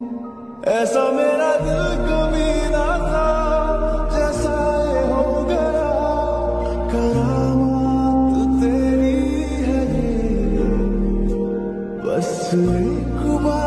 ऐसा मेरा दिल कभी ना था, जैसा ये हो गया। करामात तेरी है, बस एक बार